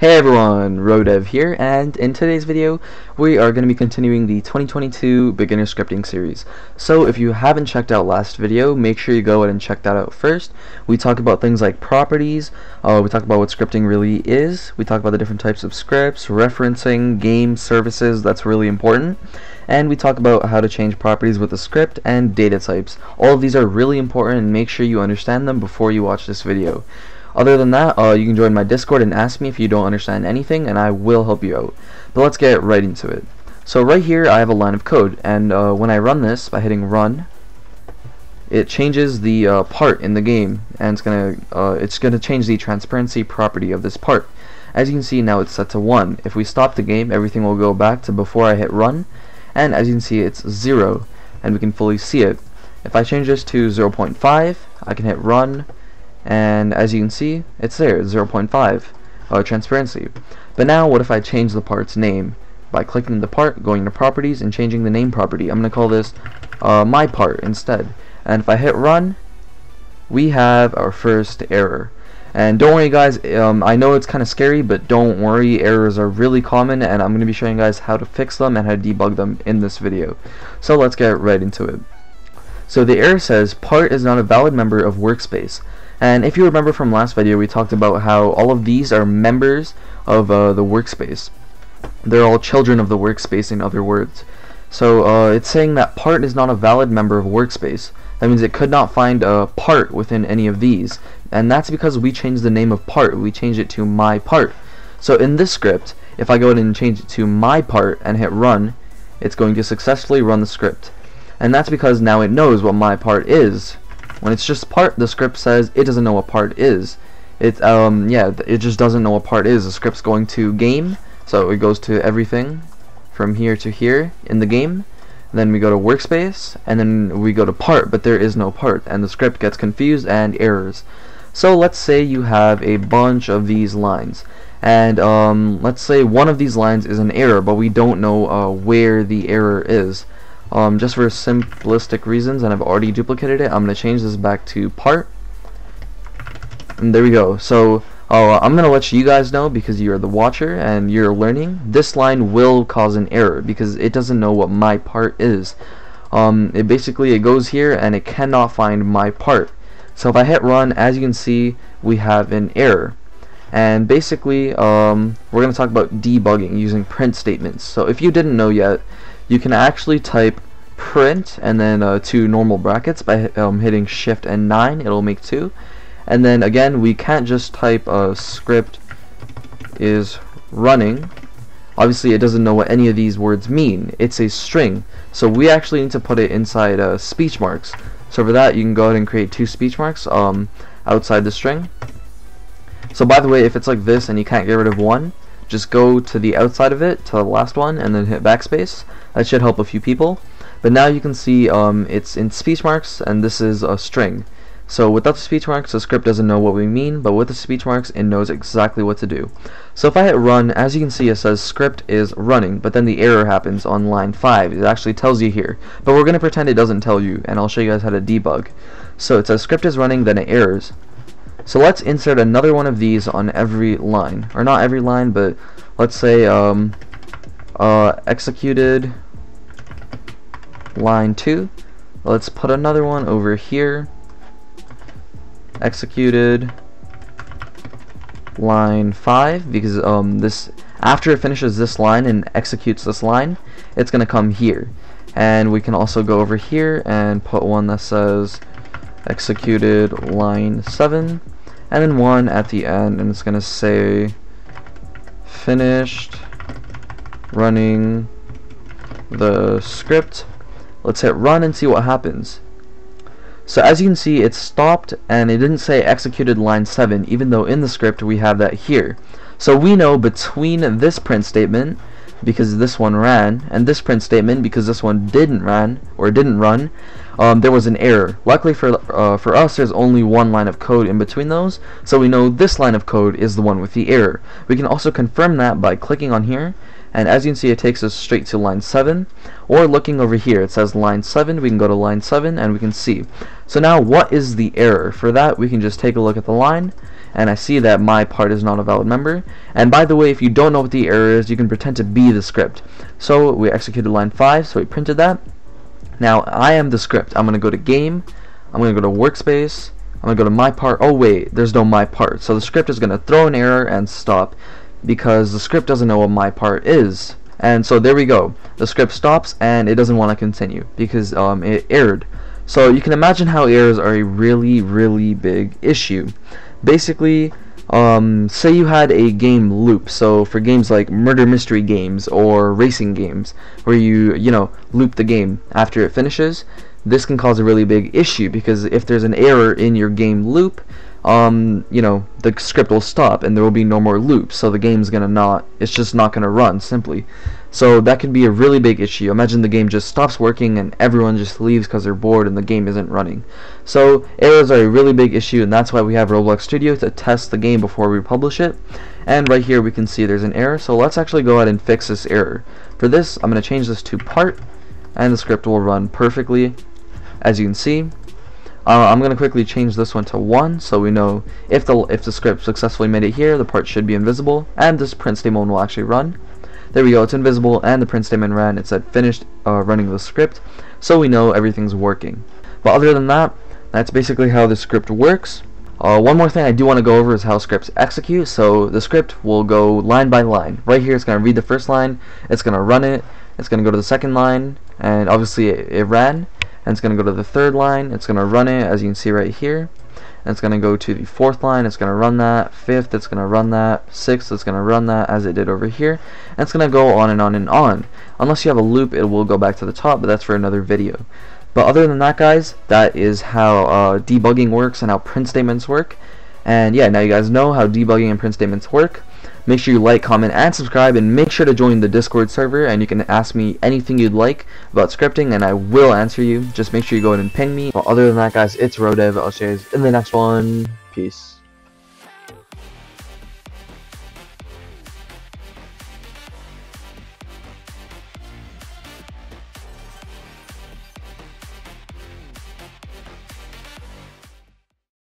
Hey everyone, Rodev here, and in today's video we are going to be continuing the 2022 Beginner Scripting series. So if you haven't checked out last video, make sure you go ahead and check that out first. We talk about things like properties, uh, we talk about what scripting really is, we talk about the different types of scripts, referencing, game services, that's really important, and we talk about how to change properties with a script and data types. All of these are really important and make sure you understand them before you watch this video. Other than that, uh, you can join my Discord and ask me if you don't understand anything, and I will help you out. But let's get right into it. So right here, I have a line of code, and uh, when I run this by hitting run, it changes the uh, part in the game, and it's gonna uh, it's gonna change the transparency property of this part. As you can see now, it's set to one. If we stop the game, everything will go back to before I hit run, and as you can see, it's zero, and we can fully see it. If I change this to 0.5, I can hit run and as you can see it's there 0.5 uh, transparency but now what if I change the part's name by clicking the part going to properties and changing the name property I'm gonna call this uh, my part instead and if I hit run we have our first error and don't worry guys, um, I know it's kind of scary, but don't worry, errors are really common and I'm going to be showing you guys how to fix them and how to debug them in this video. So let's get right into it. So the error says, part is not a valid member of workspace. And if you remember from last video, we talked about how all of these are members of uh, the workspace. They're all children of the workspace, in other words. So uh, it's saying that part is not a valid member of workspace. That means it could not find a part within any of these. And that's because we changed the name of part. We changed it to my part. So in this script, if I go ahead and change it to my part and hit run, it's going to successfully run the script. And that's because now it knows what my part is. When it's just part, the script says it doesn't know what part is. It um yeah, it just doesn't know what part is. The script's going to game, so it goes to everything from here to here in the game. Then we go to workspace, and then we go to part, but there is no part, and the script gets confused and errors. So let's say you have a bunch of these lines, and um, let's say one of these lines is an error, but we don't know uh, where the error is um, just for simplistic reasons and I've already duplicated it I'm gonna change this back to part. And there we go. So uh, I'm gonna let you guys know because you're the watcher and you're learning this line will cause an error because it doesn't know what my part is. Um, it basically it goes here and it cannot find my part. So if I hit run as you can see we have an error and basically um, we're going to talk about debugging using print statements. So if you didn't know yet you can actually type print and then uh, two normal brackets by um, hitting shift and 9 it'll make two. And then again we can't just type a script is running. Obviously it doesn't know what any of these words mean. It's a string. So we actually need to put it inside uh, speech marks. So for that you can go ahead and create two speech marks um, outside the string so by the way if it's like this and you can't get rid of one just go to the outside of it to the last one and then hit backspace. That should help a few people. But now you can see um, it's in speech marks and this is a string. So without the speech marks the script doesn't know what we mean but with the speech marks it knows exactly what to do. So if I hit run as you can see it says script is running but then the error happens on line 5 it actually tells you here. But we're gonna pretend it doesn't tell you and I'll show you guys how to debug. So it says script is running then it errors so let's insert another one of these on every line. Or not every line, but let's say um, uh, executed line 2. Let's put another one over here. Executed line 5 because um, this after it finishes this line and executes this line it's gonna come here and we can also go over here and put one that says executed line 7 and then one at the end and it's gonna say finished running the script. Let's hit run and see what happens. So as you can see it stopped and it didn't say executed line 7 even though in the script we have that here. So we know between this print statement because this one ran and this print statement because this one didn't run or didn't run um, there was an error. Luckily for uh, for us, there's only one line of code in between those, so we know this line of code is the one with the error. We can also confirm that by clicking on here, and as you can see, it takes us straight to line 7, or looking over here, it says line 7, we can go to line 7, and we can see. So now, what is the error? For that, we can just take a look at the line. and I see that my part is not a valid member. And by the way, if you don't know what the error is, you can pretend to be the script. So we executed line 5, so we printed that. Now I am the script. I'm going to go to game, I'm going to go to workspace, I'm going to go to my part. Oh wait, there's no my part. So the script is going to throw an error and stop because the script doesn't know what my part is. And so there we go. The script stops and it doesn't want to continue because um, it erred. So you can imagine how errors are a really, really big issue. Basically, um, say you had a game loop. So for games like murder mystery games or racing games, where you you know loop the game after it finishes, this can cause a really big issue because if there's an error in your game loop, um, you know, the script will stop and there will be no more loops. So the game's gonna not, it's just not gonna run simply. So that could be a really big issue. Imagine the game just stops working and everyone just leaves because they're bored and the game isn't running. So errors are a really big issue and that's why we have Roblox Studio to test the game before we publish it. And right here we can see there's an error. So let's actually go ahead and fix this error. For this, I'm going to change this to part and the script will run perfectly as you can see. Uh, I'm going to quickly change this one to 1 so we know if the if the script successfully made it here, the part should be invisible, and this print statement will actually run. There we go, it's invisible, and the print statement ran. It said finished uh, running the script, so we know everything's working. But other than that, that's basically how the script works. Uh, one more thing I do want to go over is how scripts execute. So the script will go line by line. Right here, it's going to read the first line, it's going to run it, it's going to go to the second line, and obviously it, it ran and it's going to go to the third line it's going to run it as you can see right here and it's going to go to the fourth line it's going to run that. Fifth it's going to run that. Sixth it's going to run that as it did over here. And it's going to go on and on and on. Unless you have a loop it will go back to the top but that's for another video. But other than that guys that is how uh, debugging works and how print statements work. And yeah now you guys know how debugging and print statements work Make sure you like, comment, and subscribe, and make sure to join the Discord server, and you can ask me anything you'd like about scripting, and I will answer you. Just make sure you go ahead and ping me. Well, other than that, guys, it's Rodev. I'll see you in the next one. Peace.